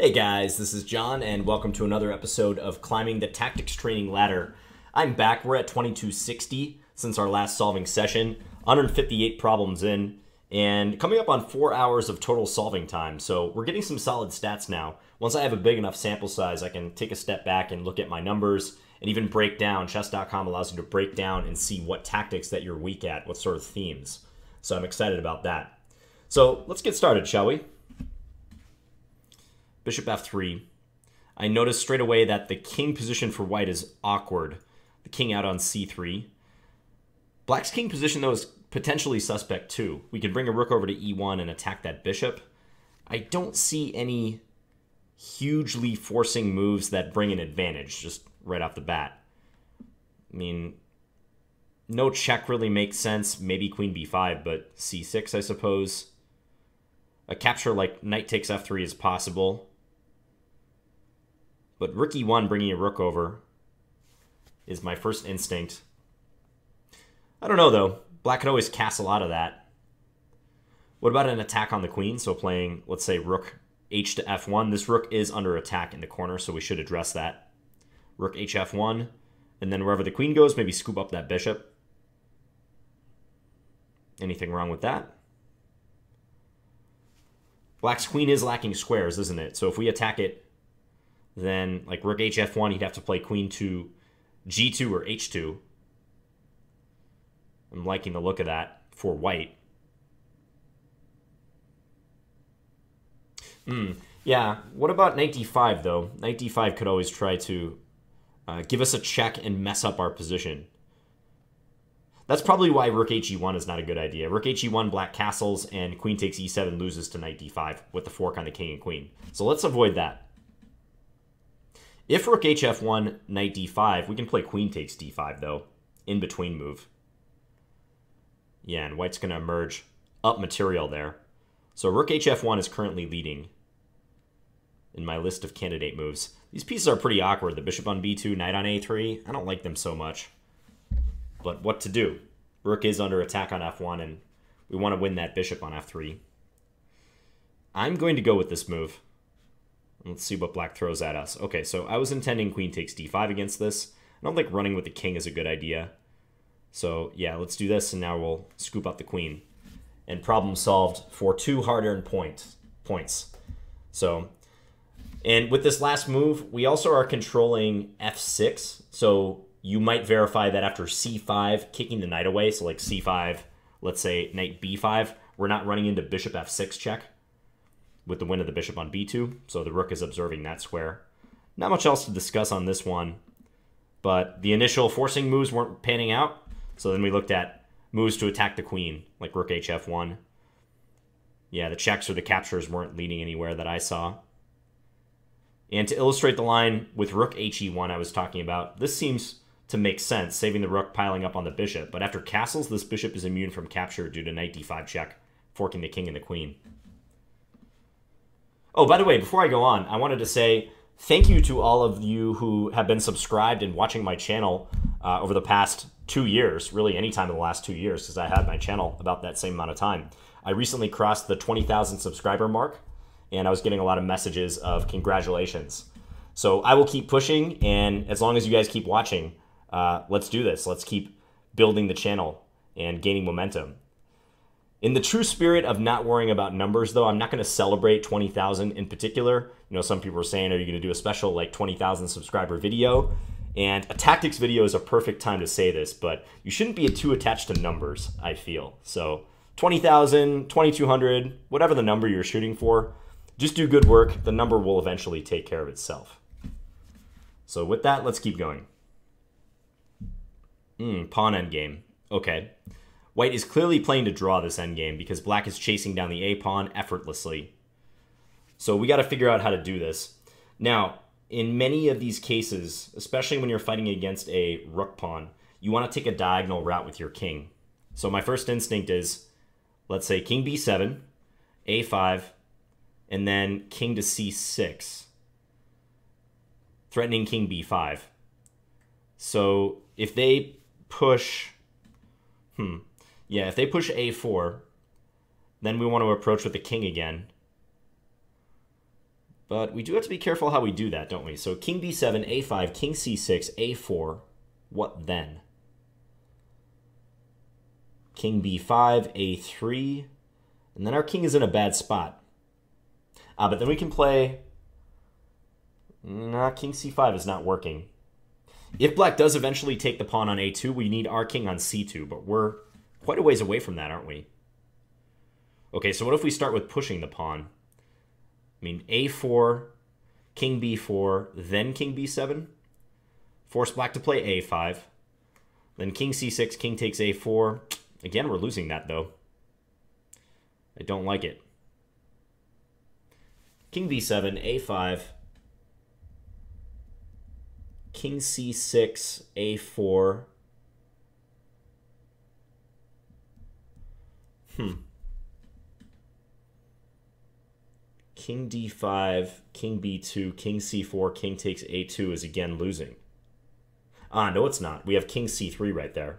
Hey guys, this is John, and welcome to another episode of Climbing the Tactics Training Ladder. I'm back. We're at 2260 since our last solving session, 158 problems in, and coming up on four hours of total solving time. So we're getting some solid stats now. Once I have a big enough sample size, I can take a step back and look at my numbers and even break down. Chess.com allows you to break down and see what tactics that you're weak at, what sort of themes. So I'm excited about that. So let's get started, shall we? Bishop f3. I notice straight away that the king position for white is awkward. The king out on c3. Black's king position, though, is potentially suspect too. We could bring a rook over to e1 and attack that bishop. I don't see any hugely forcing moves that bring an advantage just right off the bat. I mean, no check really makes sense. Maybe queen b5, but c6, I suppose. A capture like knight takes f3 is possible. But rook e1 bringing a rook over is my first instinct. I don't know, though. Black could always castle out of that. What about an attack on the queen? So playing, let's say, rook h to f1. This rook is under attack in the corner, so we should address that. Rook hf1. And then wherever the queen goes, maybe scoop up that bishop. Anything wrong with that? Black's queen is lacking squares, isn't it? So if we attack it then like rook hf1, he'd have to play queen to g2 or h2. I'm liking the look of that for white. Hmm. Yeah. What about knight d5 though? Knight d5 could always try to uh, give us a check and mess up our position. That's probably why rook he1 is not a good idea. Rook he1, black castles, and queen takes e7 loses to knight d5 with the fork on the king and queen. So let's avoid that. If rook hf1, knight d5, we can play queen takes d5, though. In between move. Yeah, and white's going to emerge up material there. So rook hf1 is currently leading in my list of candidate moves. These pieces are pretty awkward. The bishop on b2, knight on a3. I don't like them so much. But what to do? Rook is under attack on f1, and we want to win that bishop on f3. I'm going to go with this move. Let's see what black throws at us. Okay, so I was intending queen takes d5 against this. I don't think running with the king is a good idea. So yeah, let's do this, and now we'll scoop up the queen. And problem solved for two hard-earned point, points. So, and with this last move, we also are controlling f6. So you might verify that after c5, kicking the knight away, so like c5, let's say knight b5, we're not running into bishop f6 check with the win of the bishop on b2, so the rook is observing that square. Not much else to discuss on this one, but the initial forcing moves weren't panning out, so then we looked at moves to attack the queen, like rook hf1. Yeah, the checks or the captures weren't leading anywhere that I saw. And to illustrate the line with rook he1 I was talking about, this seems to make sense, saving the rook piling up on the bishop. But after castles, this bishop is immune from capture due to knight d5 check, forking the king and the queen. Oh, by the way, before I go on, I wanted to say thank you to all of you who have been subscribed and watching my channel uh, over the past two years, really any time in the last two years, because I had my channel about that same amount of time. I recently crossed the 20,000 subscriber mark, and I was getting a lot of messages of congratulations. So I will keep pushing, and as long as you guys keep watching, uh, let's do this. Let's keep building the channel and gaining momentum. In the true spirit of not worrying about numbers, though, I'm not going to celebrate 20,000 in particular. You know, some people are saying, are you going to do a special like 20,000 subscriber video? And a tactics video is a perfect time to say this, but you shouldn't be too attached to numbers, I feel. So 20,000, 2,200, whatever the number you're shooting for, just do good work. The number will eventually take care of itself. So with that, let's keep going. Mm, pawn endgame. Okay. White is clearly playing to draw this endgame because black is chasing down the a-pawn effortlessly. So we got to figure out how to do this. Now, in many of these cases, especially when you're fighting against a rook pawn, you want to take a diagonal route with your king. So my first instinct is, let's say king b7, a5, and then king to c6, threatening king b5. So if they push, hmm, yeah, if they push a4, then we want to approach with the king again. But we do have to be careful how we do that, don't we? So king b7, a5, king c6, a4. What then? King b5, a3. And then our king is in a bad spot. Ah, but then we can play... Nah, king c5 is not working. If black does eventually take the pawn on a2, we need our king on c2, but we're quite a ways away from that, aren't we? Okay, so what if we start with pushing the pawn? I mean, a4, king b4, then king b7. Force black to play a5. Then king c6, king takes a4. Again, we're losing that, though. I don't like it. King b7, a5. King c6, a4. Hmm. King d5, king b2, king c4, king takes a2 is again losing. Ah, no, it's not. We have king c3 right there.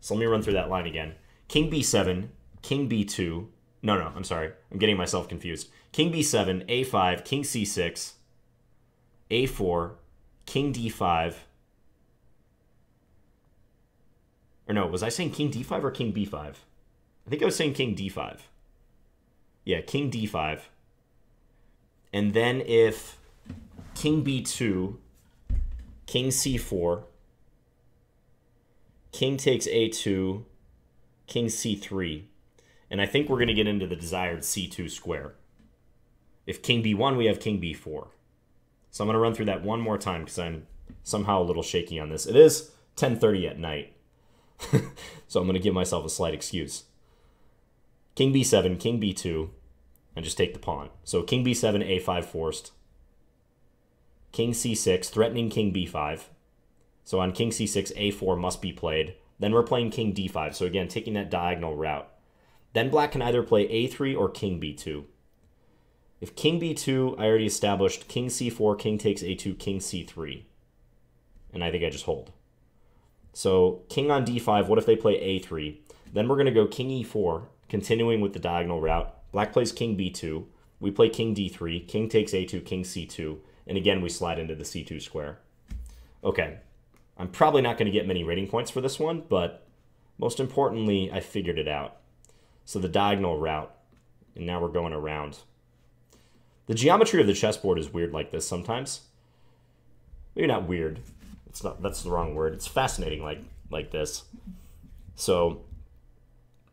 So let me run through that line again. King b7, king b2. No, no, I'm sorry. I'm getting myself confused. King b7, a5, king c6, a4, king d5. Or no, was I saying king d5 or king b5? I think I was saying king d5. Yeah, king d5. And then if king b2, king c4, king takes a2, king c3, and I think we're going to get into the desired c2 square. If king b1, we have king b4. So I'm going to run through that one more time because I'm somehow a little shaky on this. It is 10.30 at night, so I'm going to give myself a slight excuse. King b7, king b2, and just take the pawn. So king b7, a5 forced. King c6, threatening king b5. So on king c6, a4 must be played. Then we're playing king d5. So again, taking that diagonal route. Then black can either play a3 or king b2. If king b2, I already established king c4, king takes a2, king c3. And I think I just hold. So king on d5, what if they play a3? Then we're going to go king e4, continuing with the diagonal route. Black plays king b2. We play king d3. King takes a2, king c2. And again, we slide into the c2 square. Okay. I'm probably not going to get many rating points for this one, but most importantly, I figured it out. So the diagonal route. And now we're going around. The geometry of the chessboard is weird like this sometimes. Maybe not weird. It's not that's the wrong word. It's fascinating like like this. So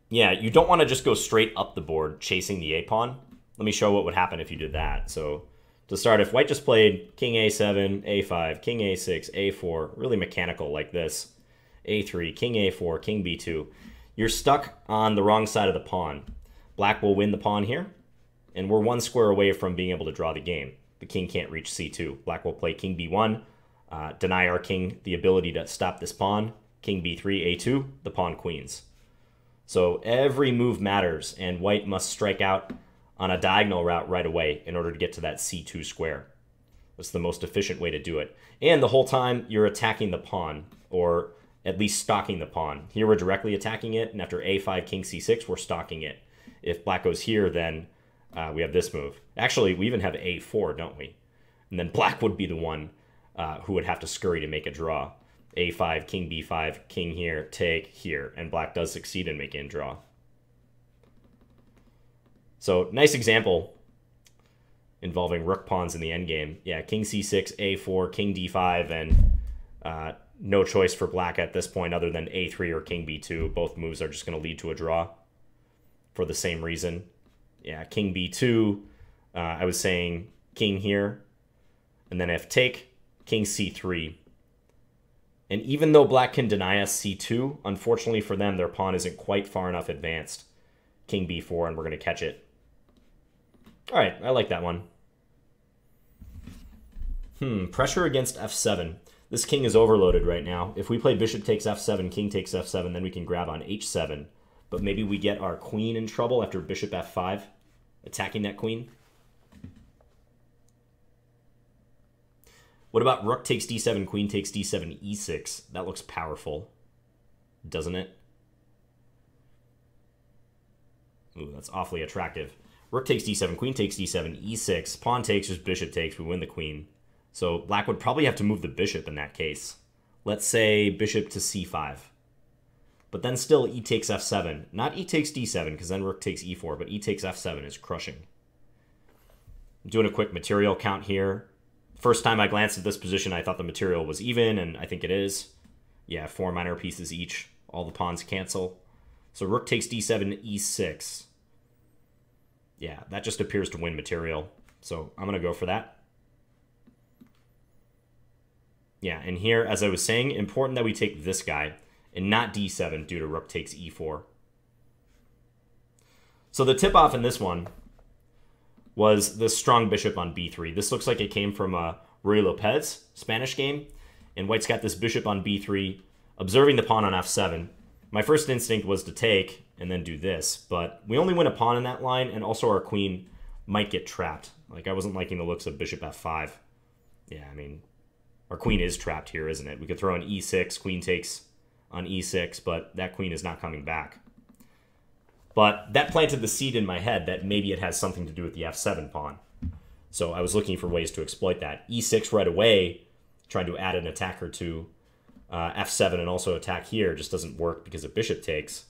yeah, you don't want to just go straight up the board chasing the A pawn. Let me show what would happen if you did that. So to start, if white just played king a7, a5, king a6, a4, really mechanical like this, a3, king a4, king b2, you're stuck on the wrong side of the pawn. Black will win the pawn here, and we're one square away from being able to draw the game. The king can't reach c2. Black will play king b1, uh, deny our king the ability to stop this pawn. King b3, a2, the pawn queens. So every move matters, and white must strike out on a diagonal route right away in order to get to that c2 square. That's the most efficient way to do it. And the whole time you're attacking the pawn, or at least stalking the pawn. Here we're directly attacking it, and after a5, king c6, we're stalking it. If black goes here, then uh, we have this move. Actually, we even have a4, don't we? And then black would be the one uh, who would have to scurry to make a draw a5, king b5, king here, take here, and black does succeed in making a draw. So nice example involving rook pawns in the endgame. Yeah, king c6, a4, king d5, and uh, no choice for black at this point other than a3 or king b2. Both moves are just going to lead to a draw for the same reason. Yeah, king b2, uh, I was saying king here, and then if take, king c3, and even though black can deny us c2, unfortunately for them, their pawn isn't quite far enough advanced. King b4, and we're going to catch it. All right, I like that one. Hmm, pressure against f7. This king is overloaded right now. If we play bishop takes f7, king takes f7, then we can grab on h7. But maybe we get our queen in trouble after bishop f5, attacking that queen. What about rook takes d7, queen takes d7, e6? That looks powerful, doesn't it? Ooh, that's awfully attractive. Rook takes d7, queen takes d7, e6, pawn takes, just bishop takes, we win the queen. So black would probably have to move the bishop in that case. Let's say bishop to c5. But then still e takes f7. Not e takes d7, because then rook takes e4, but e takes f7 is crushing. I'm doing a quick material count here. First time I glanced at this position, I thought the material was even, and I think it is. Yeah, four minor pieces each. All the pawns cancel. So rook takes d7, e6. Yeah, that just appears to win material. So I'm going to go for that. Yeah, and here, as I was saying, important that we take this guy and not d7 due to rook takes e4. So the tip-off in this one was the strong bishop on b3. This looks like it came from uh, a Ruy Lopez Spanish game, and white's got this bishop on b3, observing the pawn on f7. My first instinct was to take and then do this, but we only win a pawn in that line, and also our queen might get trapped. Like, I wasn't liking the looks of bishop f5. Yeah, I mean, our queen is trapped here, isn't it? We could throw an e6, queen takes on e6, but that queen is not coming back. But that planted the seed in my head that maybe it has something to do with the f7 pawn. So I was looking for ways to exploit that. e6 right away, trying to add an attacker to uh, f7 and also attack here just doesn't work because a bishop takes.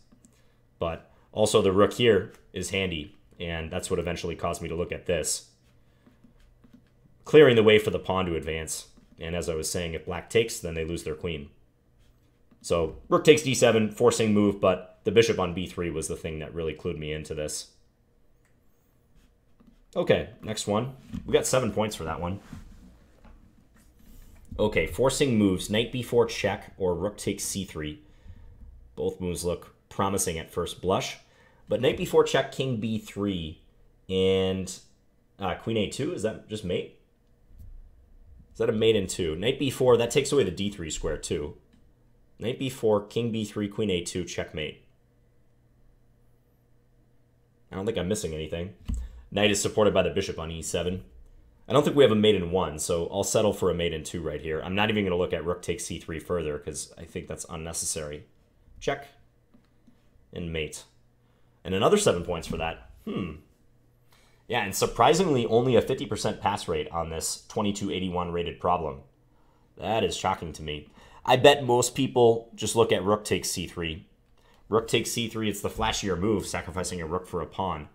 But also the rook here is handy, and that's what eventually caused me to look at this. Clearing the way for the pawn to advance. And as I was saying, if black takes, then they lose their queen. So rook takes d7, forcing move, but the bishop on b3 was the thing that really clued me into this. Okay, next one. We got seven points for that one. Okay, forcing moves, knight b4 check or rook takes c3. Both moves look promising at first blush. But knight b4 check, king b3, and uh, queen a2, is that just mate? Is that a mate in two? Knight b4, that takes away the d3 square too. Knight b4, king b3, queen a2, checkmate. I don't think I'm missing anything. Knight is supported by the bishop on e7. I don't think we have a mate in one, so I'll settle for a mate in two right here. I'm not even going to look at rook takes c3 further because I think that's unnecessary. Check. And mate. And another seven points for that. Hmm. Yeah, and surprisingly only a 50% pass rate on this 2281 rated problem. That is shocking to me. I bet most people just look at rook takes c3. Rook takes c3, it's the flashier move, sacrificing a rook for a pawn.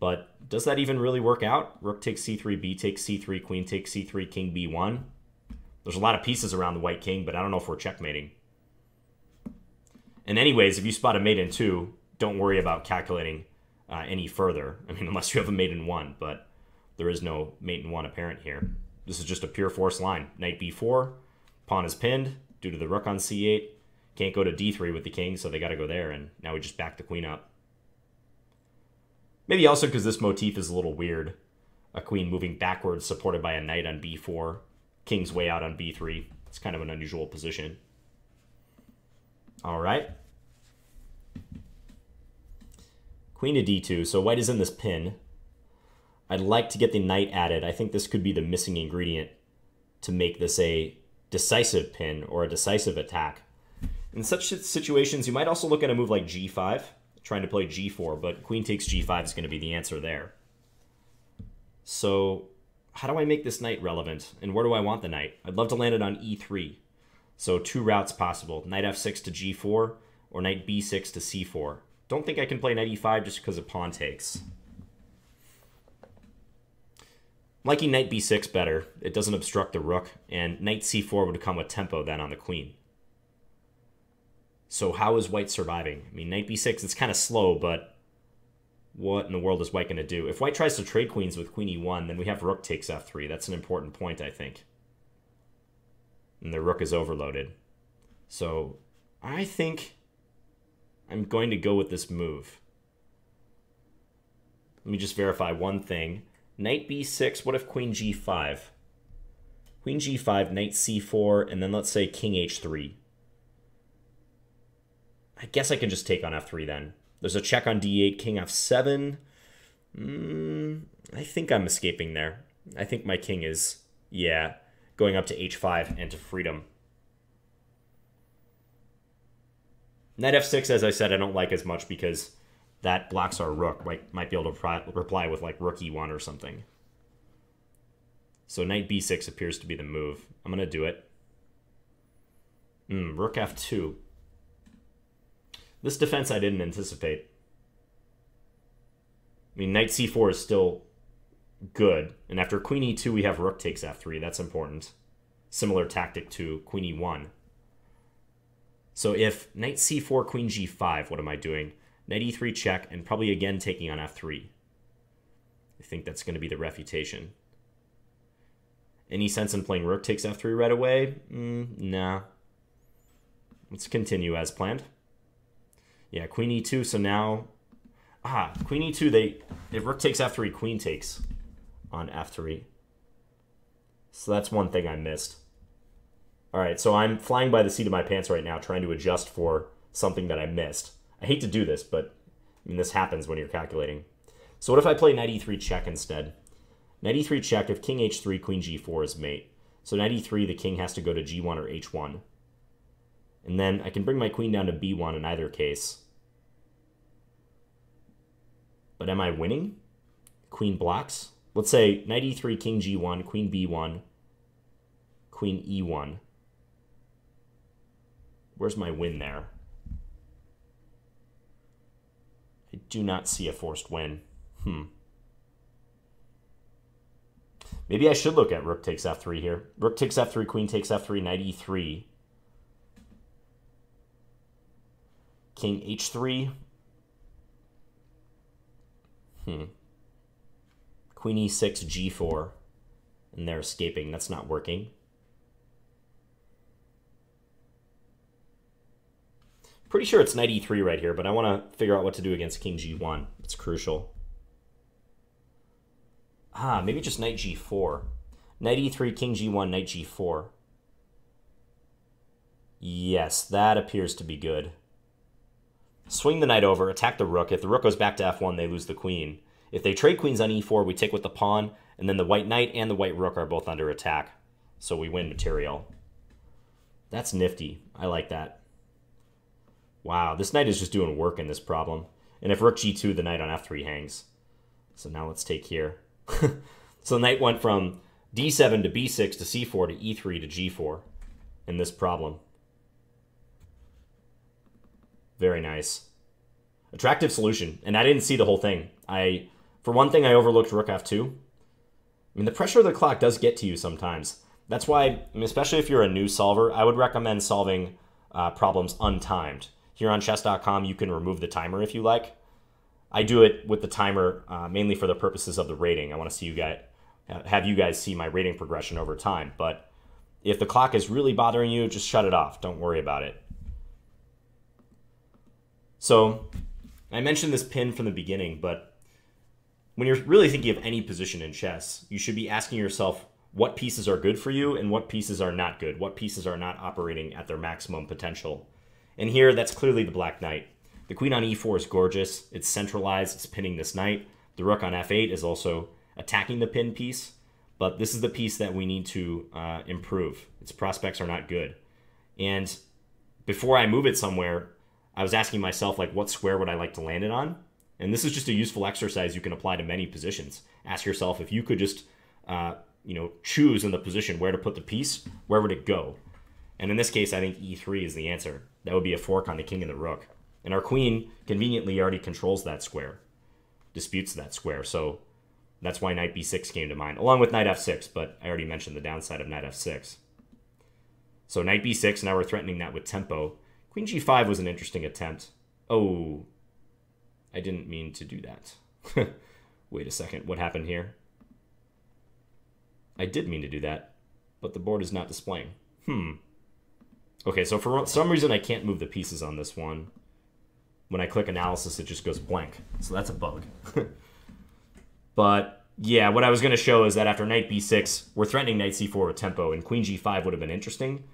But does that even really work out? Rook takes c3, b takes c3, queen takes c3, king b1. There's a lot of pieces around the white king, but I don't know if we're checkmating. And anyways, if you spot a mate in two, don't worry about calculating uh, any further. I mean, unless you have a mate in one, but there is no mate in one apparent here. This is just a pure force line. Knight b4, pawn is pinned, due to the rook on c8. Can't go to d3 with the king, so they got to go there, and now we just back the queen up. Maybe also because this motif is a little weird. A queen moving backwards supported by a knight on b4. King's way out on b3. It's kind of an unusual position. All right. Queen to d2. So white is in this pin. I'd like to get the knight added. I think this could be the missing ingredient to make this a decisive pin or a decisive attack. In such situations, you might also look at a move like g5, trying to play g4, but queen takes g5 is going to be the answer there. So how do I make this knight relevant, and where do I want the knight? I'd love to land it on e3. So two routes possible, knight f6 to g4, or knight b6 to c4. Don't think I can play knight e5 just because of pawn takes liking knight b6 better. It doesn't obstruct the rook, and knight c4 would come with tempo then on the queen. So how is white surviving? I mean, knight b6, it's kind of slow, but what in the world is white going to do? If white tries to trade queens with queen e1, then we have rook takes f3. That's an important point, I think. And the rook is overloaded. So I think I'm going to go with this move. Let me just verify one thing. Knight b6, what if queen g5? Queen g5, knight c4, and then let's say king h3. I guess I can just take on f3 then. There's a check on d8, king f7. Mm, I think I'm escaping there. I think my king is, yeah, going up to h5 and to freedom. Knight f6, as I said, I don't like as much because that blocks our rook. Might, might be able to reply with like rook e1 or something. So knight b6 appears to be the move. I'm going to do it. Mm, rook f2. This defense I didn't anticipate. I mean, knight c4 is still good. And after queen e2, we have rook takes f3. That's important. Similar tactic to queen e1. So if knight c4, queen g5, what am I doing? Knight e3 check, and probably again taking on f3. I think that's going to be the refutation. Any sense in playing rook takes f3 right away? Mm, nah. Let's continue as planned. Yeah, queen e2, so now... Ah, queen e2, they... If rook takes f3, queen takes on f3. So that's one thing I missed. All right, so I'm flying by the seat of my pants right now, trying to adjust for something that I missed. I hate to do this, but I mean, this happens when you're calculating. So what if I play knight e3 check instead? Knight e3 check, if king h3, queen g4 is mate. So knight e3, the king has to go to g1 or h1. And then I can bring my queen down to b1 in either case. But am I winning? Queen blocks? Let's say knight e3, king g1, queen b1, queen e1. Where's my win there? I do not see a forced win. Hmm. Maybe I should look at rook takes f3 here. Rook takes f3, queen takes f3, knight e3. King h3. Hmm. Queen e6, g4. And they're escaping. That's not working. Pretty sure it's knight e3 right here, but I want to figure out what to do against king g1. It's crucial. Ah, maybe just knight g4. Knight e3, king g1, knight g4. Yes, that appears to be good. Swing the knight over, attack the rook. If the rook goes back to f1, they lose the queen. If they trade queens on e4, we take with the pawn, and then the white knight and the white rook are both under attack. So we win material. That's nifty. I like that. Wow, this knight is just doing work in this problem. And if rook g2, the knight on f3 hangs. So now let's take here. so the knight went from d7 to b6 to c4 to e3 to g4 in this problem. Very nice. Attractive solution. And I didn't see the whole thing. I, For one thing, I overlooked rook f2. I mean, the pressure of the clock does get to you sometimes. That's why, I mean, especially if you're a new solver, I would recommend solving uh, problems untimed. Here on chess.com, you can remove the timer if you like. I do it with the timer uh, mainly for the purposes of the rating. I want to see you guys have you guys see my rating progression over time. But if the clock is really bothering you, just shut it off. Don't worry about it. So I mentioned this pin from the beginning, but when you're really thinking of any position in chess, you should be asking yourself what pieces are good for you and what pieces are not good, what pieces are not operating at their maximum potential. And here, that's clearly the black knight. The queen on e4 is gorgeous. It's centralized. It's pinning this knight. The rook on f8 is also attacking the pin piece. But this is the piece that we need to uh, improve. Its prospects are not good. And before I move it somewhere, I was asking myself, like, what square would I like to land it on? And this is just a useful exercise you can apply to many positions. Ask yourself if you could just, uh, you know, choose in the position where to put the piece, where would it go? And in this case, I think e3 is the answer. That would be a fork on the king and the rook. And our queen conveniently already controls that square, disputes that square. So that's why knight b6 came to mind, along with knight f6, but I already mentioned the downside of knight f6. So knight b6, now we're threatening that with tempo. Queen g5 was an interesting attempt. Oh, I didn't mean to do that. Wait a second, what happened here? I did mean to do that, but the board is not displaying. Hmm. Okay, so for some reason I can't move the pieces on this one when I click analysis, it just goes blank. So that's a bug. but yeah, what I was going to show is that after knight b6, we're threatening knight c4 with tempo, and queen g5 would have been interesting.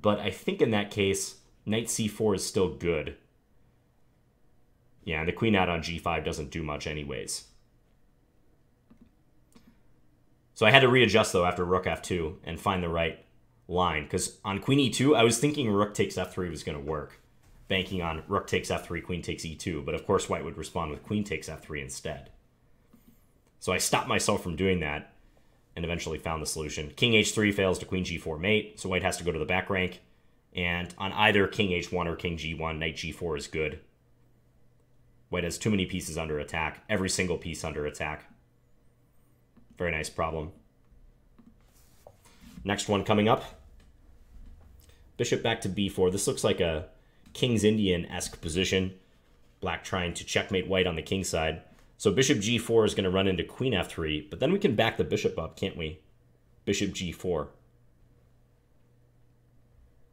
But I think in that case, knight c4 is still good. Yeah, and the queen out on g5 doesn't do much anyways. So I had to readjust, though, after rook f2 and find the right line. Because on queen e2, I was thinking rook takes f3 was going to work. banking on rook takes f3, queen takes e2. But of course, white would respond with queen takes f3 instead. So I stopped myself from doing that and eventually found the solution. King h3 fails to queen g4 mate, so white has to go to the back rank. And on either king h1 or king g1, knight g4 is good. White has too many pieces under attack, every single piece under attack. Very nice problem. Next one coming up. Bishop back to b4. This looks like a King's Indian-esque position. Black trying to checkmate white on the king side. So bishop g4 is going to run into queen f3, but then we can back the bishop up, can't we? Bishop g4.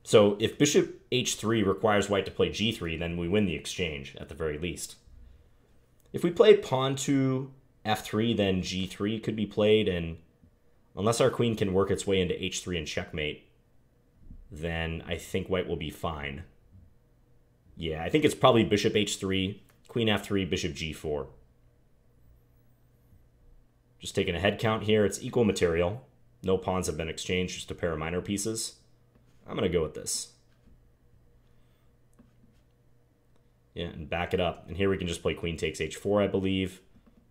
So if bishop h3 requires white to play g3, then we win the exchange, at the very least. If we play pawn to f3, then g3 could be played, and unless our queen can work its way into h3 and checkmate, then I think white will be fine. Yeah, I think it's probably bishop h3, queen f3, bishop g4. Just taking a head count here, it's equal material. No pawns have been exchanged, just a pair of minor pieces. I'm going to go with this. Yeah, and back it up. And here we can just play queen takes h4, I believe.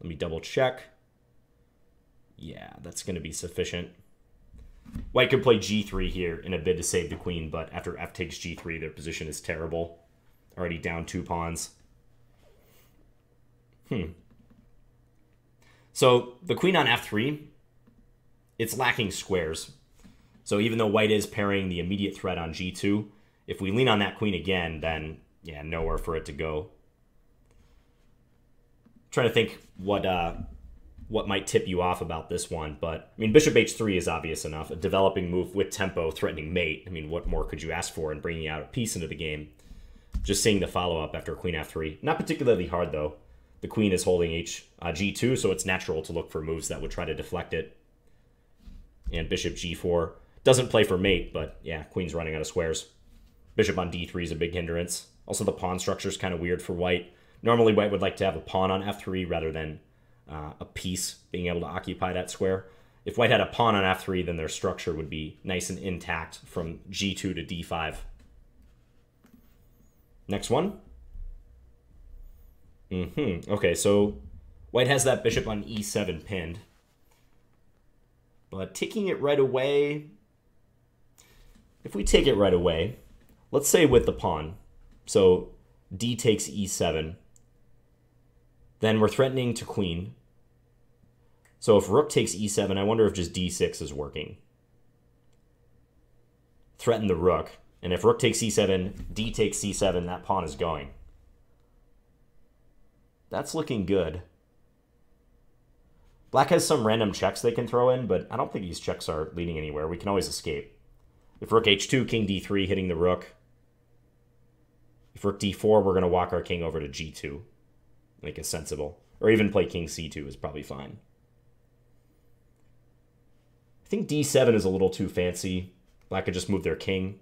Let me double check. Yeah, that's going to be sufficient. White could play g3 here in a bid to save the queen, but after f takes g3, their position is terrible. Already down two pawns. Hmm. So the queen on f3, it's lacking squares. So even though white is parrying the immediate threat on g2, if we lean on that queen again, then yeah, nowhere for it to go. trying to think what uh, what might tip you off about this one, but I mean, bishop h3 is obvious enough. A developing move with tempo, threatening mate. I mean, what more could you ask for in bringing out a piece into the game? Just seeing the follow up after queen f3, not particularly hard though. The queen is holding h uh, g2, so it's natural to look for moves that would try to deflect it. And bishop g4 doesn't play for mate, but yeah, queen's running out of squares. Bishop on d3 is a big hindrance. Also, the pawn structure is kind of weird for white. Normally, white would like to have a pawn on f3 rather than uh, a piece being able to occupy that square. If white had a pawn on f3, then their structure would be nice and intact from g2 to d5. Next one. Mm-hmm. Okay, so white has that bishop on e7 pinned. But taking it right away, if we take it right away, let's say with the pawn, so d takes e7, then we're threatening to queen. So if rook takes e7, I wonder if just d6 is working. Threaten the rook. And if rook takes e7, d takes c7, that pawn is going. That's looking good. Black has some random checks they can throw in, but I don't think these checks are leading anywhere. We can always escape. If rook h2, king d3, hitting the rook. If rook d4, we're going to walk our king over to g2. Make it sensible. Or even play king c2 is probably fine. I think d7 is a little too fancy. Black could just move their king.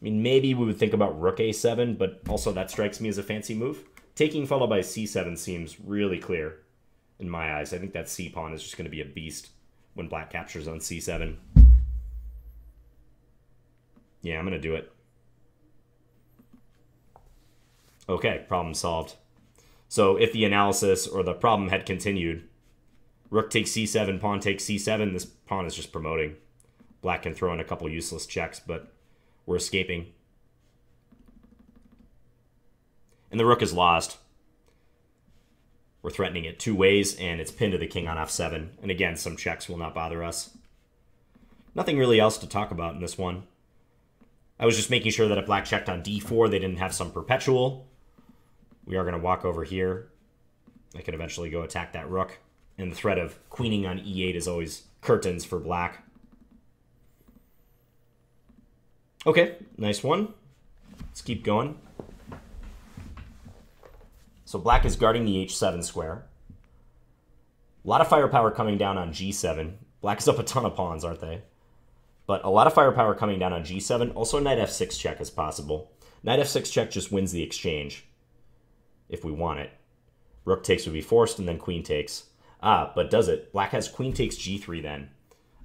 I mean, maybe we would think about rook a7, but also that strikes me as a fancy move. Taking followed by c7 seems really clear in my eyes. I think that c pawn is just going to be a beast when black captures on c7. Yeah, I'm going to do it. Okay, problem solved. So if the analysis or the problem had continued, rook takes c7, pawn takes c7, this pawn is just promoting. Black can throw in a couple useless checks, but we're escaping. And the rook is lost. We're threatening it two ways, and it's pinned to the king on f7. And again, some checks will not bother us. Nothing really else to talk about in this one. I was just making sure that if black checked on d4, they didn't have some perpetual. We are going to walk over here. I could eventually go attack that rook. And the threat of queening on e8 is always curtains for black. Okay, nice one. Let's keep going. So black is guarding the h7 square. A lot of firepower coming down on g7. Black is up a ton of pawns, aren't they? But a lot of firepower coming down on g7. Also, knight f6 check is possible. Knight f6 check just wins the exchange if we want it. Rook takes would be forced, and then queen takes. Ah, but does it? Black has queen takes g3 then.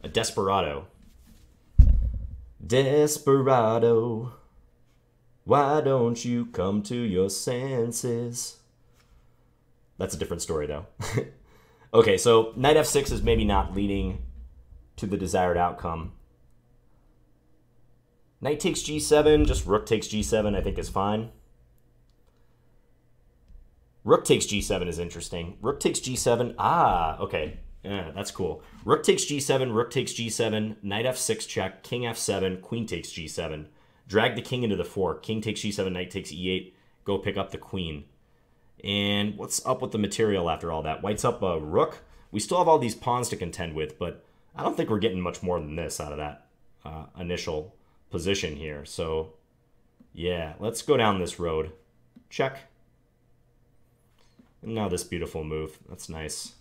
A desperado. Desperado. Why don't you come to your senses? That's a different story, though. okay, so knight f6 is maybe not leading to the desired outcome. Knight takes g7, just rook takes g7, I think is fine. Rook takes g7 is interesting. Rook takes g7. Ah, okay. Yeah, that's cool. Rook takes g7, rook takes g7, knight f6 check, king f7, queen takes g7. Drag the king into the fork. King takes g7, knight takes e8. Go pick up the queen. And what's up with the material after all that? White's up a rook. We still have all these pawns to contend with, but I don't think we're getting much more than this out of that uh, initial position here. So, yeah, let's go down this road. Check. And now this beautiful move. That's nice.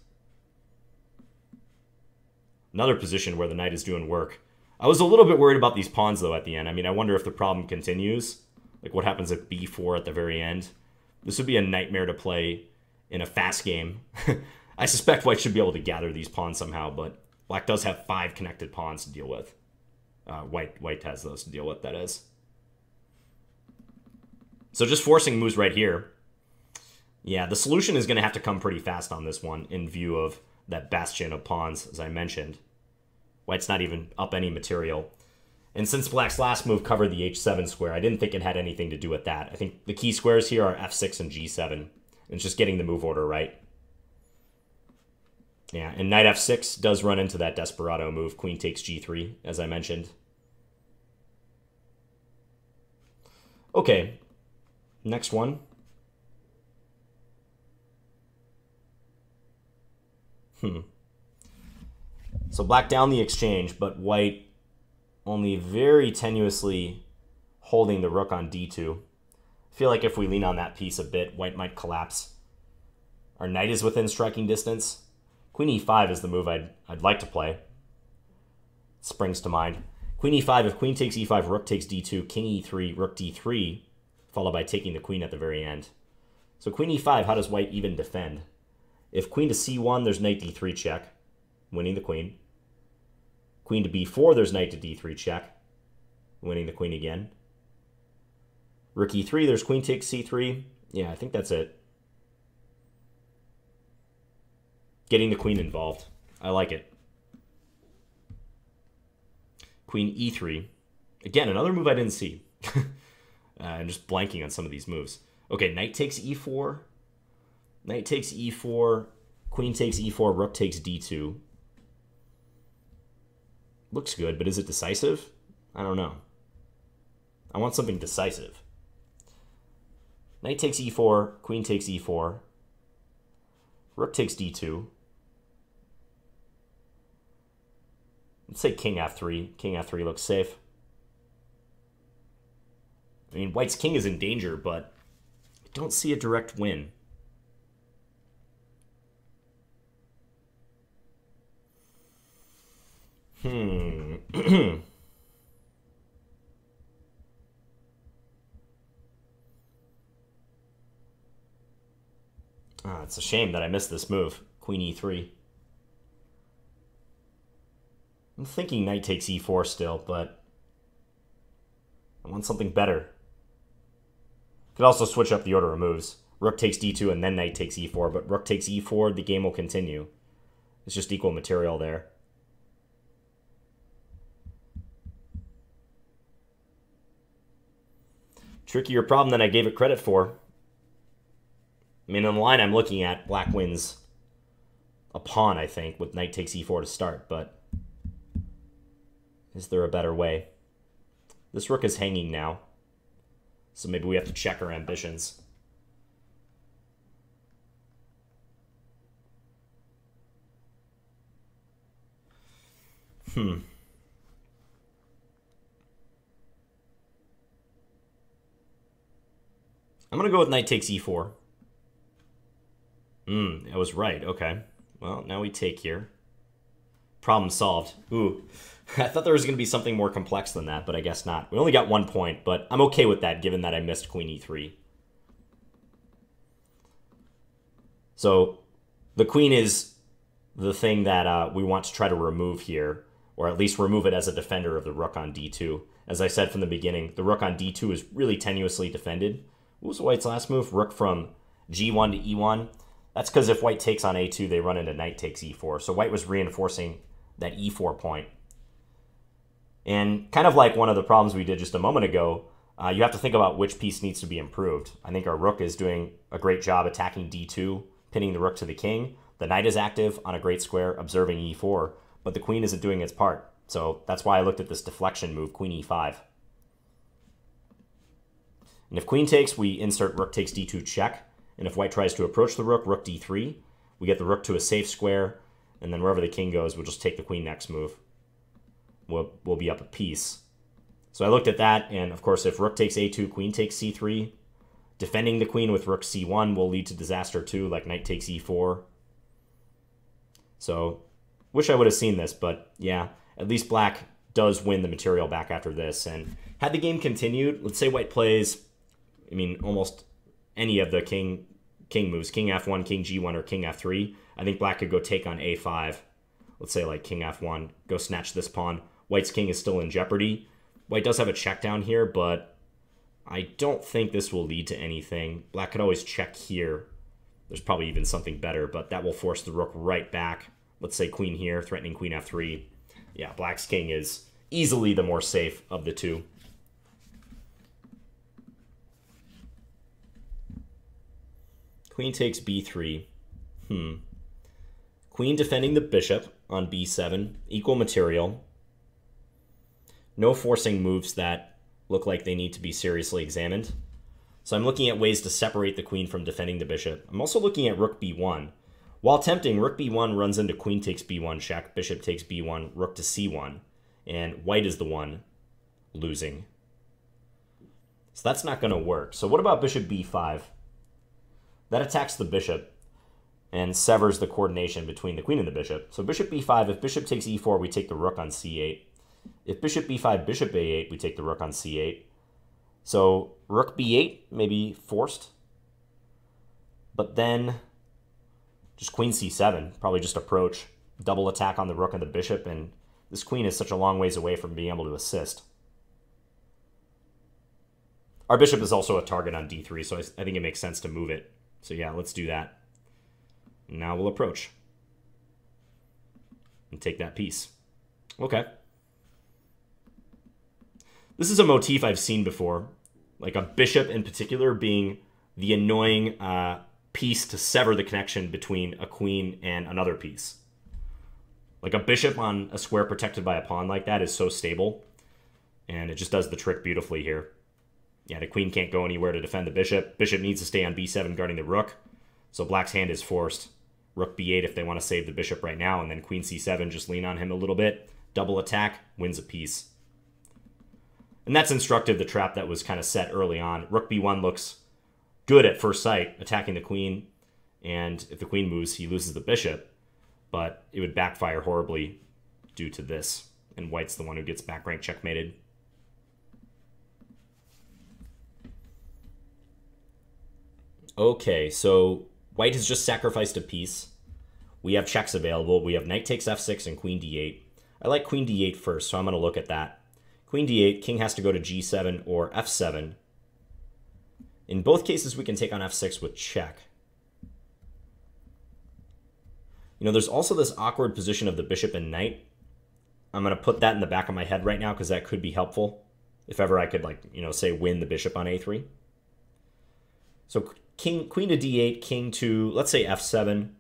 Another position where the knight is doing work. I was a little bit worried about these pawns, though, at the end. I mean, I wonder if the problem continues. Like, what happens at b4 at the very end? This would be a nightmare to play in a fast game. I suspect white should be able to gather these pawns somehow, but black does have five connected pawns to deal with. Uh, white, white has those to deal with, that is. So just forcing moves right here. Yeah, the solution is going to have to come pretty fast on this one in view of that bastion of pawns, as I mentioned. White's not even up any material. And since black's last move covered the h7 square, I didn't think it had anything to do with that. I think the key squares here are f6 and g7. It's just getting the move order right. Yeah, and knight f6 does run into that desperado move. Queen takes g3, as I mentioned. Okay, next one. Hmm. So black down the exchange, but white only very tenuously holding the rook on d2. I feel like if we lean on that piece a bit, white might collapse. Our knight is within striking distance. Queen e5 is the move I'd, I'd like to play. Springs to mind. Queen e5, if queen takes e5, rook takes d2, king e3, rook d3, followed by taking the queen at the very end. So queen e5, how does white even defend? If queen to c1, there's knight d3 check, winning the queen. Queen to b4, there's knight to d3 check, winning the queen again. Rook e3, there's queen takes c3. Yeah, I think that's it. Getting the queen involved. I like it. Queen e3. Again, another move I didn't see. uh, I'm just blanking on some of these moves. Okay, knight takes e4. Knight takes e4. Queen takes e4. Rook takes d2. Looks good, but is it decisive? I don't know. I want something decisive. Knight takes e4, queen takes e4, rook takes d2. Let's say king f3. King f3 looks safe. I mean, white's king is in danger, but I don't see a direct win. Hmm. ah, it's a shame that I missed this move. Queen e3. I'm thinking knight takes e4 still, but I want something better. Could also switch up the order of moves. Rook takes d2 and then knight takes e4, but rook takes e4, the game will continue. It's just equal material there. trickier problem than I gave it credit for. I mean, on the line I'm looking at, black wins a pawn, I think, with knight takes e4 to start, but is there a better way? This rook is hanging now, so maybe we have to check our ambitions. Hmm. I'm going to go with knight takes e4. Hmm, I was right. Okay. Well, now we take here. Problem solved. Ooh. I thought there was going to be something more complex than that, but I guess not. We only got one point, but I'm okay with that given that I missed queen e3. So the queen is the thing that uh, we want to try to remove here, or at least remove it as a defender of the rook on d2. As I said from the beginning, the rook on d2 is really tenuously defended. What was white's last move? Rook from g1 to e1. That's because if white takes on a2, they run into knight takes e4. So white was reinforcing that e4 point. And kind of like one of the problems we did just a moment ago, uh, you have to think about which piece needs to be improved. I think our rook is doing a great job attacking d2, pinning the rook to the king. The knight is active on a great square, observing e4, but the queen isn't doing its part. So that's why I looked at this deflection move, queen e5. And if queen takes, we insert rook takes d2 check. And if white tries to approach the rook, rook d3, we get the rook to a safe square, and then wherever the king goes, we'll just take the queen next move. We'll, we'll be up a piece. So I looked at that, and of course, if rook takes a2, queen takes c3, defending the queen with rook c1 will lead to disaster too, like knight takes e4. So, wish I would have seen this, but yeah, at least black does win the material back after this. And had the game continued, let's say white plays, I mean, almost any of the king king moves, king f1, king g1, or king f3, I think black could go take on a5. Let's say like king f1, go snatch this pawn. White's king is still in jeopardy. White does have a check down here, but I don't think this will lead to anything. Black could always check here. There's probably even something better, but that will force the rook right back. Let's say queen here, threatening queen f3. Yeah, black's king is easily the more safe of the two. Queen takes b3. Hmm. Queen defending the bishop on b7. Equal material. No forcing moves that look like they need to be seriously examined. So I'm looking at ways to separate the queen from defending the bishop. I'm also looking at rook b1. While tempting, rook b1 runs into queen takes b1 check, bishop takes b1, rook to c1, and white is the one losing. So that's not going to work. So what about bishop b5? That attacks the bishop and severs the coordination between the queen and the bishop. So bishop b5, if bishop takes e4, we take the rook on c8. If bishop b5, bishop a8, we take the rook on c8. So rook b8 maybe forced. But then just queen c7, probably just approach, double attack on the rook and the bishop, and this queen is such a long ways away from being able to assist. Our bishop is also a target on d3, so I think it makes sense to move it. So yeah, let's do that. Now we'll approach. And take that piece. Okay. This is a motif I've seen before. Like a bishop in particular being the annoying uh, piece to sever the connection between a queen and another piece. Like a bishop on a square protected by a pawn like that is so stable. And it just does the trick beautifully here. Yeah, the queen can't go anywhere to defend the bishop. Bishop needs to stay on b7 guarding the rook. So black's hand is forced. Rook b8 if they want to save the bishop right now. And then queen c7, just lean on him a little bit. Double attack, wins a piece. And that's instructive, the trap that was kind of set early on. Rook b1 looks good at first sight, attacking the queen. And if the queen moves, he loses the bishop. But it would backfire horribly due to this. And white's the one who gets back rank checkmated. Okay, so white has just sacrificed a piece. We have checks available. We have knight takes f6 and queen d8. I like queen d8 first, so I'm going to look at that. Queen d8, king has to go to g7 or f7. In both cases, we can take on f6 with check. You know, there's also this awkward position of the bishop and knight. I'm going to put that in the back of my head right now because that could be helpful. If ever I could, like, you know, say win the bishop on a3. So king, queen to d8, king to, let's say f7.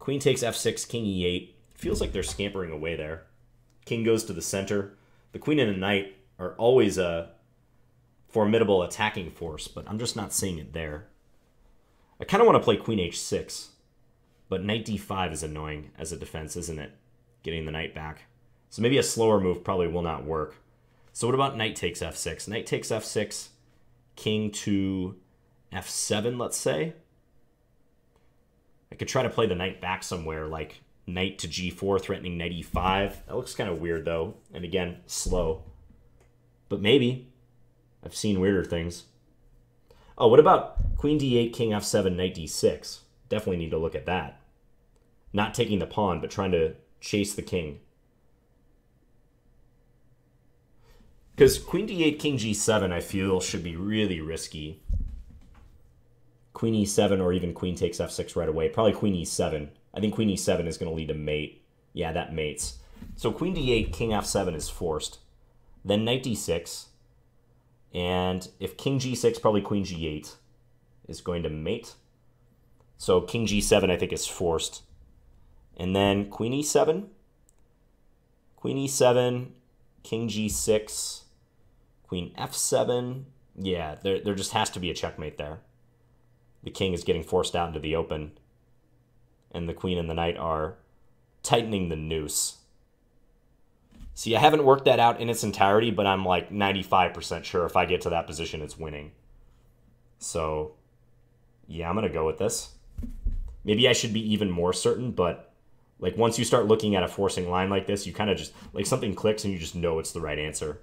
Queen takes f6, king e8. Feels like they're scampering away there. King goes to the center. The queen and the knight are always a formidable attacking force, but I'm just not seeing it there. I kind of want to play queen h6, but knight d5 is annoying as a defense, isn't it? Getting the knight back. So maybe a slower move probably will not work. So what about knight takes f6? Knight takes f6 king to f7, let's say. I could try to play the knight back somewhere, like knight to g4, threatening knight e5. That looks kind of weird, though. And again, slow. But maybe. I've seen weirder things. Oh, what about queen d8, king f7, knight d6? Definitely need to look at that. Not taking the pawn, but trying to chase the king. Because queen d8, king g7, I feel should be really risky. Queen e7 or even queen takes f6 right away. Probably queen e7. I think queen e7 is going to lead to mate. Yeah, that mates. So queen d8, king f7 is forced. Then knight d6. And if king g6, probably queen g8 is going to mate. So king g7, I think, is forced. And then queen e7. Queen e7, king g6, queen f7. Yeah, there, there just has to be a checkmate there. The king is getting forced out into the open. And the queen and the knight are tightening the noose. See, I haven't worked that out in its entirety, but I'm like 95% sure if I get to that position, it's winning. So, yeah, I'm going to go with this. Maybe I should be even more certain, but like once you start looking at a forcing line like this, you kind of just like something clicks and you just know it's the right answer.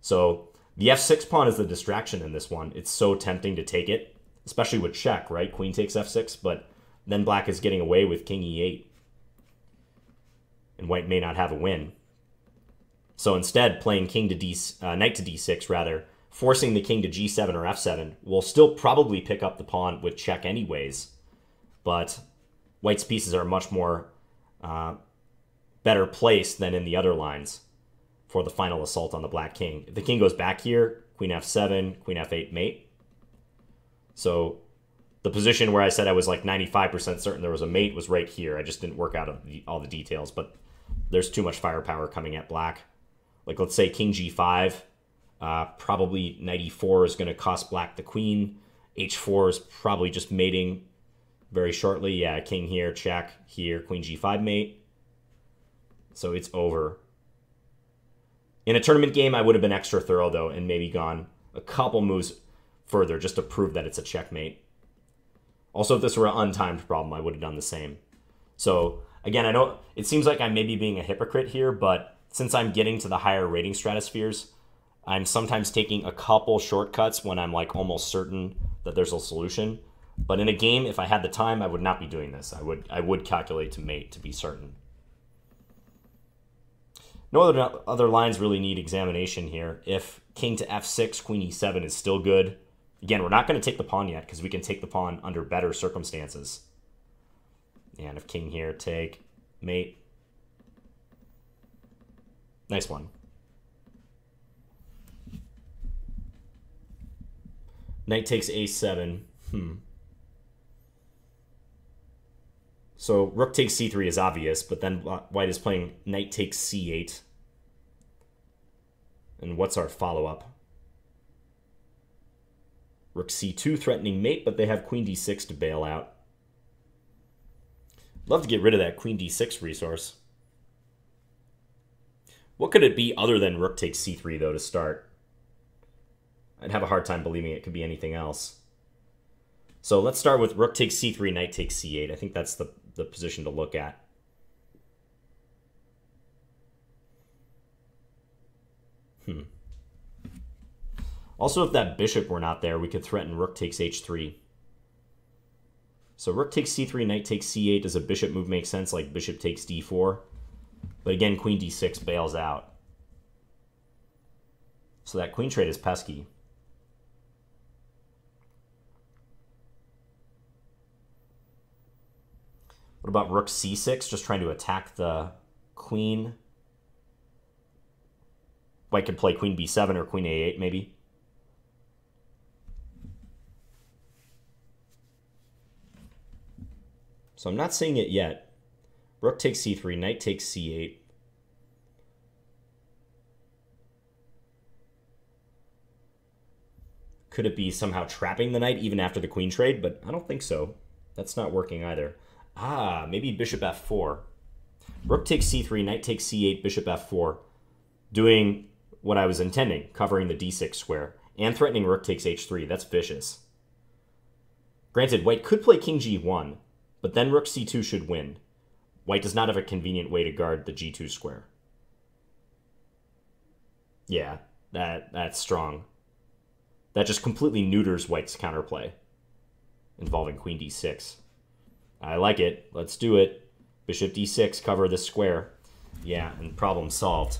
So the f6 pawn is the distraction in this one. It's so tempting to take it, especially with check, right? Queen takes f6, but then black is getting away with king e8. And white may not have a win. So instead, playing king to d, uh, knight to d6 rather, forcing the king to g7 or f7 will still probably pick up the pawn with check anyways. But white's pieces are much more uh, better placed than in the other lines for the final assault on the black king. If the king goes back here, queen f7, queen f8, mate. So the position where I said I was like 95% certain there was a mate was right here. I just didn't work out the, all the details, but there's too much firepower coming at black. Like let's say king g5, uh, probably knight e4 is going to cost black the queen. h4 is probably just mating very shortly. Yeah, king here, check here, queen g5 mate. So it's over. In a tournament game, I would have been extra thorough, though, and maybe gone a couple moves further just to prove that it's a checkmate. Also, if this were an untimed problem, I would have done the same. So, again, I know it seems like I'm maybe being a hypocrite here, but since I'm getting to the higher rating stratospheres, I'm sometimes taking a couple shortcuts when I'm like almost certain that there's a solution. But in a game, if I had the time, I would not be doing this. I would I would calculate to mate to be certain. No other other lines really need examination here. If king to f6, queen e7 is still good. Again, we're not going to take the pawn yet because we can take the pawn under better circumstances. And if king here, take, mate. Nice one. Knight takes a7. Hmm. So rook takes c3 is obvious, but then white is playing knight takes c8. And what's our follow-up? Rook c2 threatening mate, but they have queen d6 to bail out. Love to get rid of that queen d6 resource. What could it be other than rook takes c3, though, to start? I'd have a hard time believing it could be anything else. So let's start with rook takes c3, knight takes c8. I think that's the the position to look at. Hmm. Also, if that bishop were not there, we could threaten rook takes h3. So rook takes c3, knight takes c8. Does a bishop move make sense like bishop takes d4? But again, queen d6 bails out. So that queen trade is pesky. What about rook c6, just trying to attack the queen? White could play queen b7 or queen a8 maybe. So I'm not seeing it yet. Rook takes c3, knight takes c8. Could it be somehow trapping the knight even after the queen trade? But I don't think so. That's not working either. Ah, maybe bishop f4. Rook takes c3, knight takes c8, bishop f4. Doing what I was intending, covering the d6 square. And threatening rook takes h3. That's vicious. Granted, white could play king g1, but then rook c2 should win. White does not have a convenient way to guard the g2 square. Yeah, that that's strong. That just completely neuters white's counterplay involving queen d6. I like it. Let's do it. Bishop d6, cover the square. Yeah, and problem solved.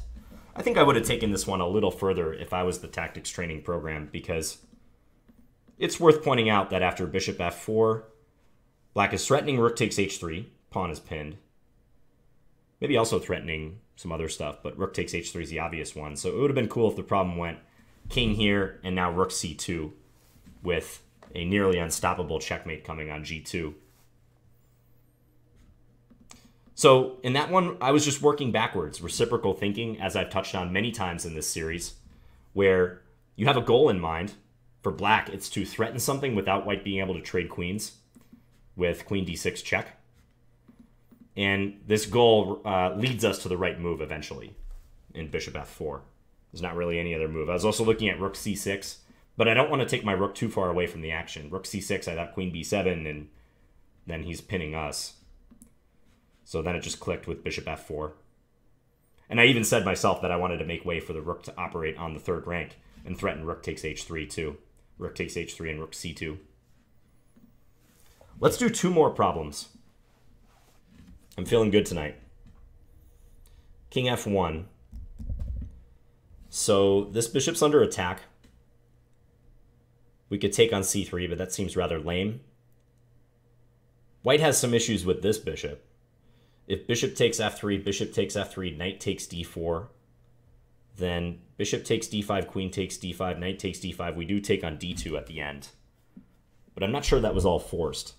I think I would have taken this one a little further if I was the tactics training program because it's worth pointing out that after bishop f4, black is threatening rook takes h3, pawn is pinned. Maybe also threatening some other stuff, but rook takes h3 is the obvious one. So it would have been cool if the problem went king here and now rook c2 with a nearly unstoppable checkmate coming on g2. So in that one, I was just working backwards, reciprocal thinking, as I've touched on many times in this series, where you have a goal in mind. For black, it's to threaten something without white being able to trade queens with queen d6 check. And this goal uh, leads us to the right move eventually in bishop f4. There's not really any other move. I was also looking at rook c6, but I don't want to take my rook too far away from the action. Rook c6, I thought queen b7, and then he's pinning us. So then it just clicked with bishop f4. And I even said myself that I wanted to make way for the rook to operate on the third rank and threaten rook takes h3 too. Rook takes h3 and rook c2. Let's do two more problems. I'm feeling good tonight. King f1. So this bishop's under attack. We could take on c3, but that seems rather lame. White has some issues with this bishop. If bishop takes f3, bishop takes f3, knight takes d4, then bishop takes d5, queen takes d5, knight takes d5. We do take on d2 at the end. But I'm not sure that was all forced.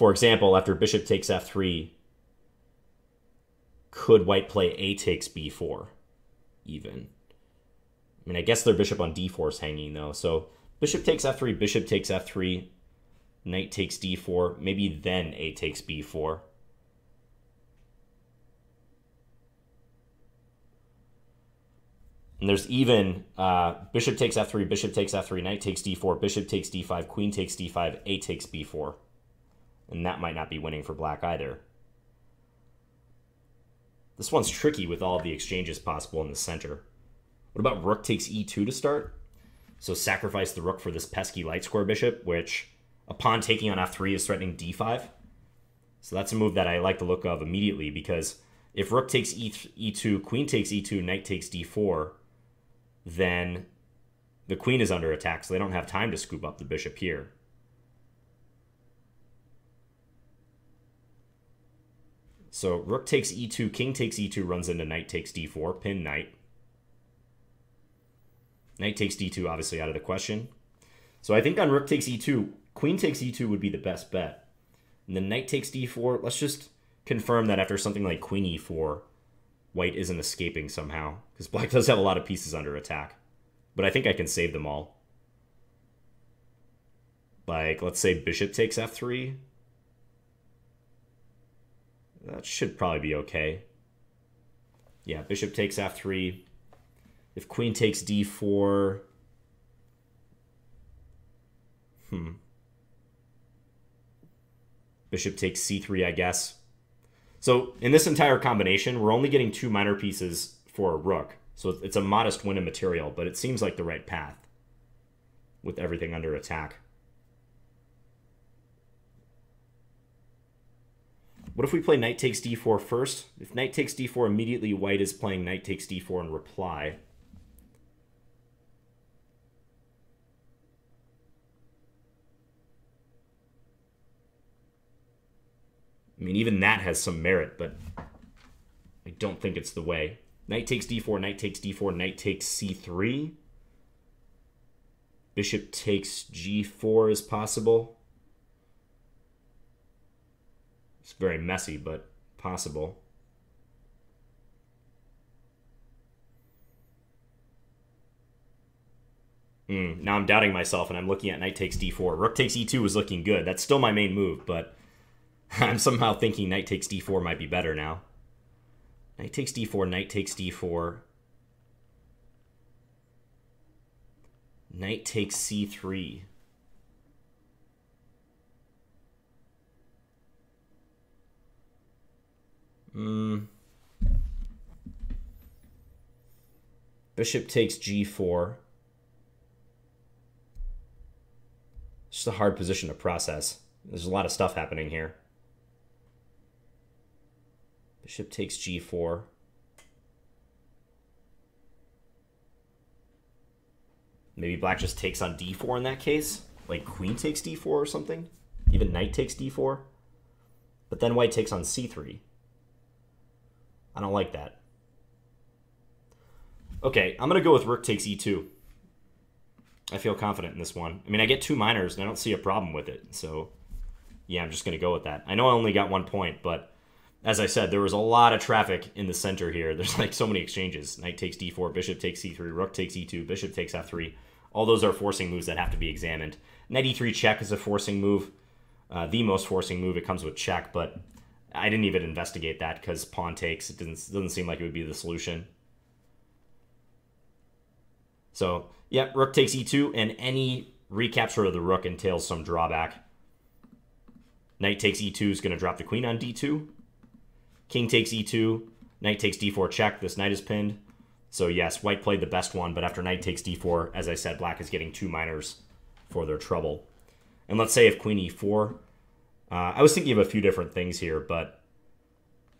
For example, after bishop takes f3, could white play a takes b4 even? I mean, I guess their bishop on d4 is hanging, though. So bishop takes f3, bishop takes f3, knight takes d4, maybe then a takes b4. And there's even uh, bishop takes f3, bishop takes f3, knight takes d4, bishop takes d5, queen takes d5, a takes b4. And that might not be winning for black either. This one's tricky with all the exchanges possible in the center. What about rook takes e2 to start? So sacrifice the rook for this pesky light square bishop, which upon taking on f3 is threatening d5. So that's a move that I like the look of immediately because if rook takes e e2, queen takes e2, knight takes d4, then the queen is under attack, so they don't have time to scoop up the bishop here. So rook takes e2, king takes e2, runs into knight takes d4, pin knight. Knight takes d2, obviously out of the question. So I think on rook takes e2, Queen takes e2 would be the best bet. And then knight takes d4. Let's just confirm that after something like queen e4, white isn't escaping somehow. Because black does have a lot of pieces under attack. But I think I can save them all. Like, let's say bishop takes f3. That should probably be okay. Yeah, bishop takes f3. If queen takes d4... Hmm. Bishop takes c3, I guess. So in this entire combination, we're only getting two minor pieces for a rook. So it's a modest win in material, but it seems like the right path with everything under attack. What if we play knight takes d4 first? If knight takes d4, immediately white is playing knight takes d4 in reply. I mean, even that has some merit, but I don't think it's the way. Knight takes d4, knight takes d4, knight takes c3. Bishop takes g4 is possible. It's very messy, but possible. Mm, now I'm doubting myself and I'm looking at knight takes d4. Rook takes e2 was looking good. That's still my main move, but I'm somehow thinking knight takes d4 might be better now. Knight takes d4, knight takes d4. Knight takes c3. Mm. Bishop takes g4. It's just a hard position to process. There's a lot of stuff happening here. Bishop takes g4. Maybe black just takes on d4 in that case. Like queen takes d4 or something. Even knight takes d4. But then white takes on c3. I don't like that. Okay, I'm going to go with rook takes e2. I feel confident in this one. I mean, I get two minors, and I don't see a problem with it. So, yeah, I'm just going to go with that. I know I only got one point, but as I said, there was a lot of traffic in the center here. There's like so many exchanges. Knight takes d4, bishop takes c3, rook takes e2, bishop takes f3. All those are forcing moves that have to be examined. Knight e3 check is a forcing move. Uh, the most forcing move, it comes with check, but I didn't even investigate that because pawn takes. It didn't, doesn't seem like it would be the solution. So, yeah, rook takes e2, and any recapture of the rook entails some drawback. Knight takes e2 is going to drop the queen on d2. King takes e2. Knight takes d4 check. This knight is pinned. So yes, white played the best one, but after knight takes d4, as I said, black is getting two minors for their trouble. And let's say if queen e4, uh, I was thinking of a few different things here, but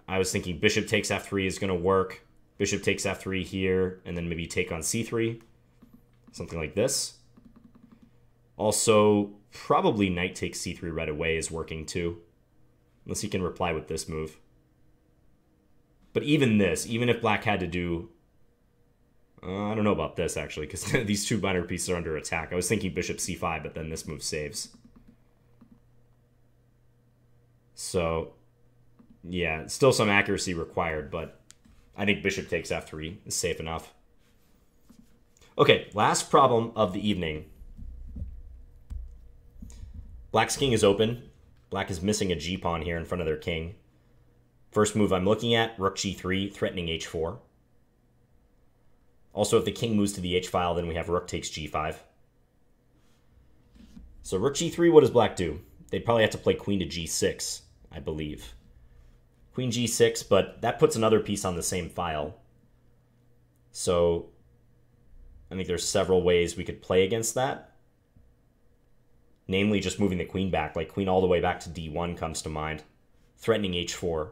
I was thinking bishop takes f3 is going to work. Bishop takes f3 here, and then maybe take on c3. Something like this. Also, probably knight takes c3 right away is working too. Unless he can reply with this move. But even this, even if black had to do... Uh, I don't know about this, actually, because these two minor pieces are under attack. I was thinking bishop c5, but then this move saves. So, yeah, still some accuracy required, but I think bishop takes f3 is safe enough. Okay, last problem of the evening. Black's king is open. Black is missing a g-pawn here in front of their king. First move I'm looking at, rook g3, threatening h4. Also, if the king moves to the h-file, then we have rook takes g5. So rook g3, what does black do? They'd probably have to play queen to g6, I believe. Queen g6, but that puts another piece on the same file. So I think there's several ways we could play against that. Namely, just moving the queen back, like queen all the way back to d1 comes to mind. Threatening h4.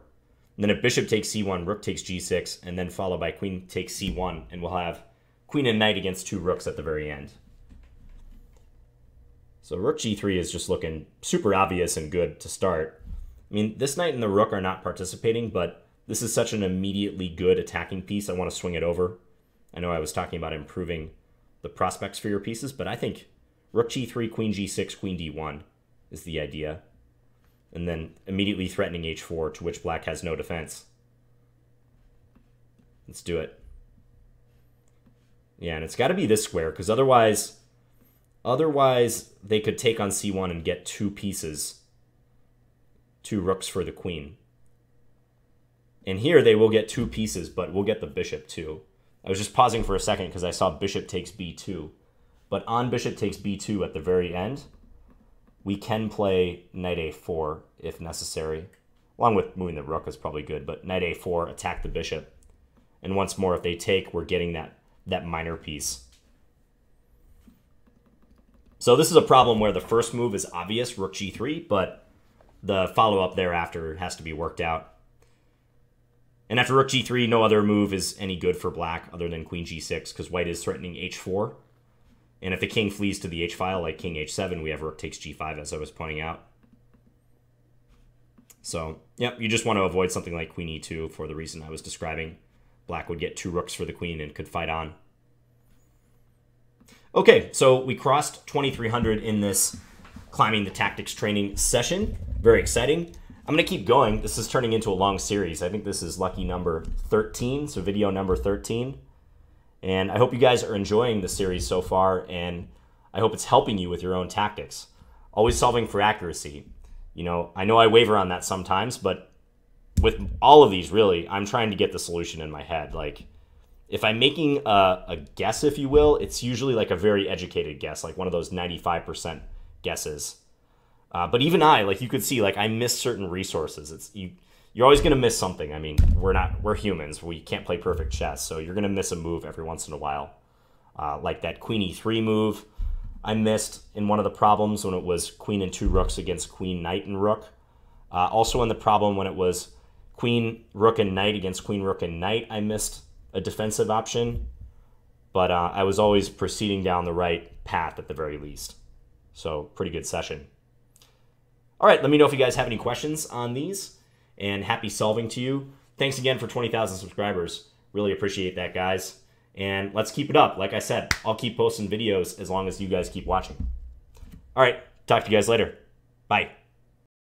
And then if bishop takes c1, rook takes g6, and then followed by queen takes c1, and we'll have queen and knight against two rooks at the very end. So rook g3 is just looking super obvious and good to start. I mean, this knight and the rook are not participating, but this is such an immediately good attacking piece, I want to swing it over. I know I was talking about improving the prospects for your pieces, but I think rook g3, queen g6, queen d1 is the idea and then immediately threatening h4, to which black has no defense. Let's do it. Yeah, and it's got to be this square, because otherwise, otherwise they could take on c1 and get two pieces, two rooks for the queen. And here they will get two pieces, but we'll get the bishop too. I was just pausing for a second because I saw bishop takes b2. But on bishop takes b2 at the very end, we can play knight a4 if necessary. Along with moving the rook is probably good, but knight a4, attack the bishop. And once more, if they take, we're getting that, that minor piece. So this is a problem where the first move is obvious, rook g3, but the follow-up thereafter has to be worked out. And after rook g3, no other move is any good for black other than queen g6, because white is threatening h4. And if the king flees to the h-file, like king h7, we have rook takes g5, as I was pointing out. So, yep, you just want to avoid something like queen e2 for the reason I was describing. Black would get two rooks for the queen and could fight on. Okay, so we crossed 2300 in this climbing the tactics training session. Very exciting. I'm going to keep going. This is turning into a long series. I think this is lucky number 13, so video number 13. And I hope you guys are enjoying the series so far, and I hope it's helping you with your own tactics. Always solving for accuracy. You know, I know I waver on that sometimes, but with all of these, really, I'm trying to get the solution in my head. Like, if I'm making a, a guess, if you will, it's usually like a very educated guess, like one of those 95% guesses. Uh, but even I, like you could see, like I miss certain resources. It's you you're always going to miss something. I mean, we're not we're humans. We can't play perfect chess, so you're going to miss a move every once in a while. Uh, like that queen e3 move I missed in one of the problems when it was queen and two rooks against queen, knight, and rook. Uh, also in the problem when it was queen, rook, and knight against queen, rook, and knight, I missed a defensive option. but uh, I was always proceeding down the right path at the very least. So, pretty good session. All right, let me know if you guys have any questions on these, and happy solving to you. Thanks again for 20,000 subscribers. Really appreciate that, guys. And let's keep it up. Like I said, I'll keep posting videos as long as you guys keep watching. All right, talk to you guys later. Bye.